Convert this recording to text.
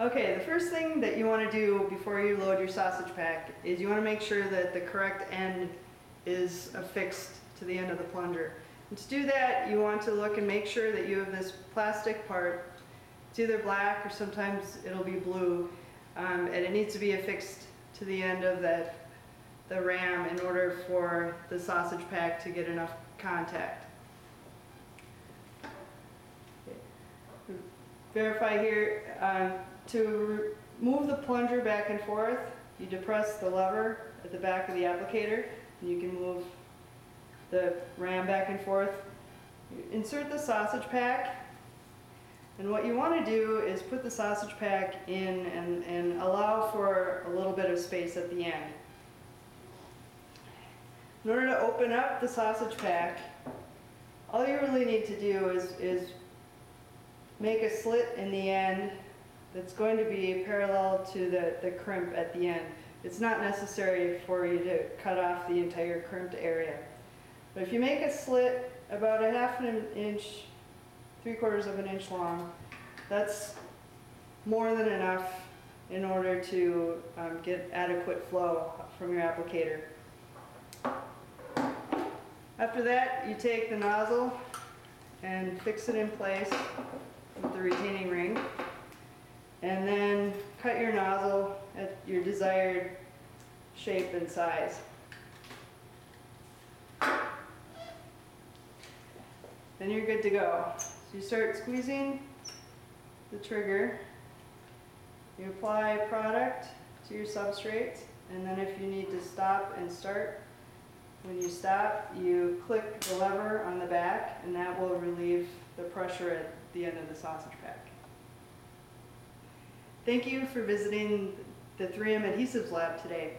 Okay, the first thing that you want to do before you load your sausage pack is you want to make sure that the correct end is affixed to the end of the plunger. And to do that, you want to look and make sure that you have this plastic part. It's either black or sometimes it'll be blue, um, and it needs to be affixed to the end of that the ram in order for the sausage pack to get enough contact. Verify here, um, to move the plunger back and forth, you depress the lever at the back of the applicator, and you can move the ram back and forth. You Insert the sausage pack, and what you want to do is put the sausage pack in and, and allow for a little bit of space at the end. In order to open up the sausage pack, all you really need to do is, is make a slit in the end that's going to be parallel to the, the crimp at the end. It's not necessary for you to cut off the entire crimped area. But if you make a slit about a half an inch, three quarters of an inch long, that's more than enough in order to um, get adequate flow from your applicator. After that, you take the nozzle and fix it in place with the retaining ring. And then cut your nozzle at your desired shape and size. Then you're good to go. So you start squeezing the trigger. You apply product to your substrate, and then if you need to stop and start, when you stop, you click the lever on the back, and that will relieve the pressure at the end of the sausage pack. Thank you for visiting the 3M Adhesives Lab today.